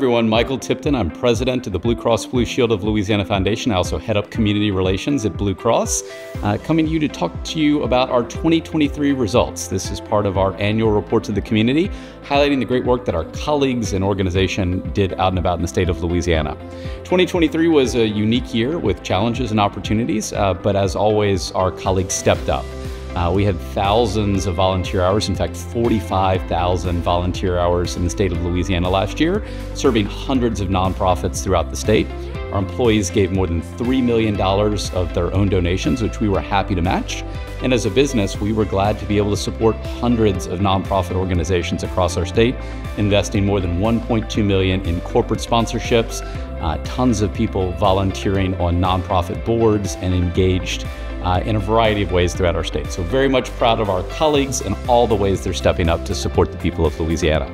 everyone. Michael Tipton. I'm president of the Blue Cross Blue Shield of Louisiana Foundation. I also head up community relations at Blue Cross. Uh, coming to you to talk to you about our 2023 results. This is part of our annual report to the community, highlighting the great work that our colleagues and organization did out and about in the state of Louisiana. 2023 was a unique year with challenges and opportunities, uh, but as always, our colleagues stepped up. Uh, we had thousands of volunteer hours, in fact, 45,000 volunteer hours in the state of Louisiana last year, serving hundreds of nonprofits throughout the state. Our employees gave more than $3 million of their own donations, which we were happy to match. And as a business, we were glad to be able to support hundreds of nonprofit organizations across our state, investing more than 1.2 million in corporate sponsorships, uh, tons of people volunteering on nonprofit boards and engaged uh, in a variety of ways throughout our state. So, very much proud of our colleagues and all the ways they're stepping up to support the people of Louisiana.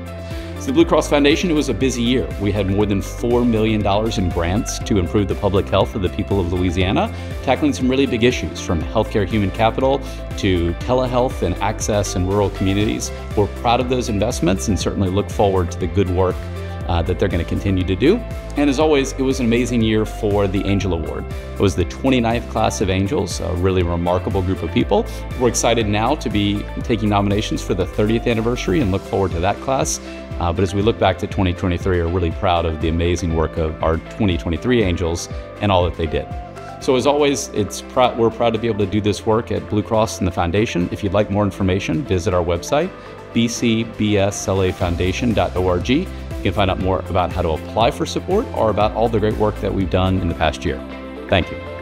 So, the Blue Cross Foundation, it was a busy year. We had more than $4 million in grants to improve the public health of the people of Louisiana, tackling some really big issues from healthcare human capital to telehealth and access in rural communities. We're proud of those investments and certainly look forward to the good work uh, that they're going to continue to do. And as always, it was an amazing year for the Angel Award. It was the 29th class of Angels, a really remarkable group of people. We're excited now to be taking nominations for the 30th anniversary and look forward to that class. Uh, but as we look back to 2023, we're really proud of the amazing work of our 2023 Angels and all that they did. So as always, it's pr- we're proud to be able to do this work at Blue Cross and the Foundation. If you'd like more information, visit our website, bcbslafoundation.org. Can find out more about how to apply for support or about all the great work that we've done in the past year. Thank you.